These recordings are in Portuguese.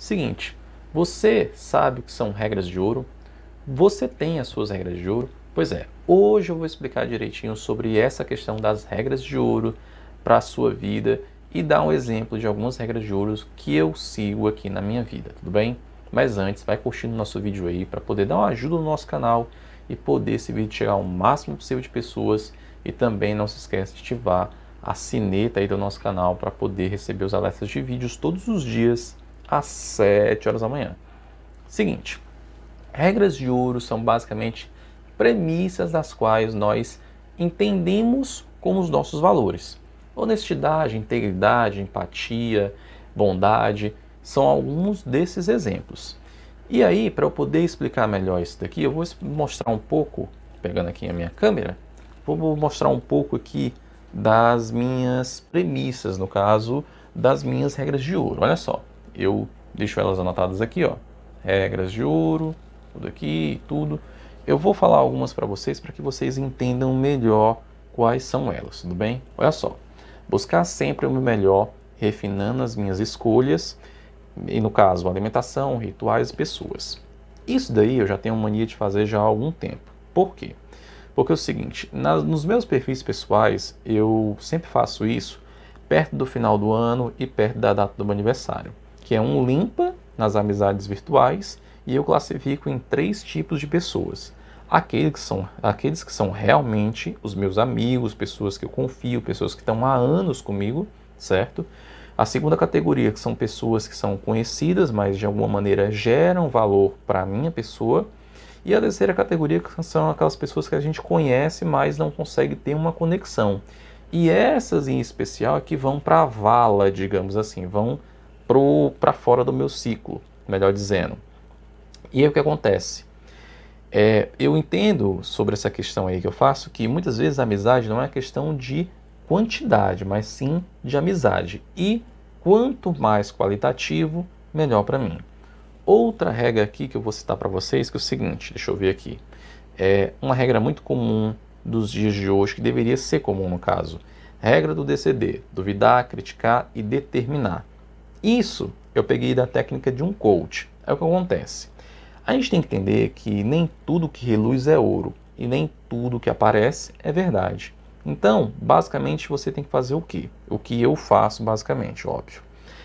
Seguinte, você sabe o que são regras de ouro? Você tem as suas regras de ouro? Pois é, hoje eu vou explicar direitinho sobre essa questão das regras de ouro para a sua vida e dar um exemplo de algumas regras de ouro que eu sigo aqui na minha vida, tudo bem? Mas antes, vai curtindo nosso vídeo aí para poder dar uma ajuda no nosso canal e poder esse vídeo chegar ao máximo possível de pessoas e também não se esqueça de ativar a sineta aí do nosso canal para poder receber os alertas de vídeos todos os dias às 7 horas da manhã. Seguinte, regras de ouro são basicamente premissas das quais nós entendemos como os nossos valores. Honestidade, integridade, empatia, bondade são alguns desses exemplos. E aí, para eu poder explicar melhor isso daqui, eu vou mostrar um pouco, pegando aqui a minha câmera, vou mostrar um pouco aqui das minhas premissas, no caso, das minhas regras de ouro. Olha só, eu deixo elas anotadas aqui, ó. Regras de ouro, tudo aqui, tudo. Eu vou falar algumas para vocês para que vocês entendam melhor quais são elas, tudo bem? Olha só. Buscar sempre o meu melhor, refinando as minhas escolhas, e no caso, alimentação, rituais e pessoas. Isso daí eu já tenho mania de fazer já há algum tempo. Por quê? Porque é o seguinte, nos meus perfis pessoais, eu sempre faço isso perto do final do ano e perto da data do meu aniversário que é um limpa nas amizades virtuais e eu classifico em três tipos de pessoas. Aqueles que são, aqueles que são realmente os meus amigos, pessoas que eu confio, pessoas que estão há anos comigo, certo? A segunda categoria, que são pessoas que são conhecidas, mas de alguma maneira geram valor para a minha pessoa. E a terceira categoria, que são aquelas pessoas que a gente conhece, mas não consegue ter uma conexão. E essas em especial é que vão para a vala, digamos assim, vão para fora do meu ciclo, melhor dizendo. E aí o que acontece? É, eu entendo sobre essa questão aí que eu faço que muitas vezes a amizade não é questão de quantidade, mas sim de amizade. E quanto mais qualitativo, melhor para mim. Outra regra aqui que eu vou citar para vocês que é o seguinte, deixa eu ver aqui. É uma regra muito comum dos dias de hoje, que deveria ser comum no caso. Regra do DCD: duvidar, criticar e determinar. Isso eu peguei da técnica de um coach. É o que acontece. A gente tem que entender que nem tudo que reluz é ouro e nem tudo que aparece é verdade. Então, basicamente, você tem que fazer o quê? O que eu faço, basicamente, óbvio.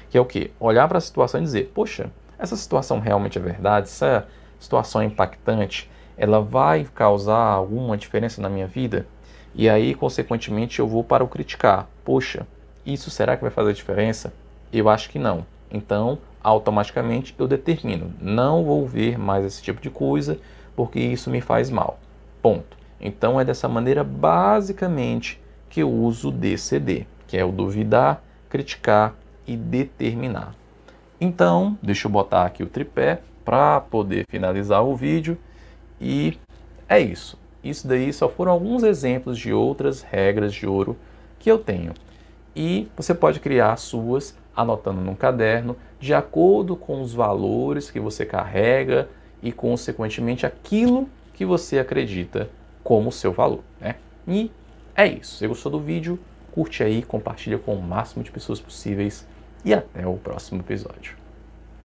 Que é o quê? Olhar para a situação e dizer: poxa, essa situação realmente é verdade? Essa situação é impactante? Ela vai causar alguma diferença na minha vida? E aí, consequentemente, eu vou para o criticar. Poxa, isso será que vai fazer diferença? Eu acho que não. Então, automaticamente eu determino, não vou ver mais esse tipo de coisa porque isso me faz mal. Ponto. Então é dessa maneira basicamente que eu uso o DCD, que é o duvidar, criticar e determinar. Então, deixa eu botar aqui o tripé para poder finalizar o vídeo e é isso. Isso daí só foram alguns exemplos de outras regras de ouro que eu tenho. E você pode criar suas anotando num caderno, de acordo com os valores que você carrega e, consequentemente, aquilo que você acredita como seu valor. Né? E é isso. Se gostou do vídeo, curte aí, compartilha com o máximo de pessoas possíveis e até o próximo episódio.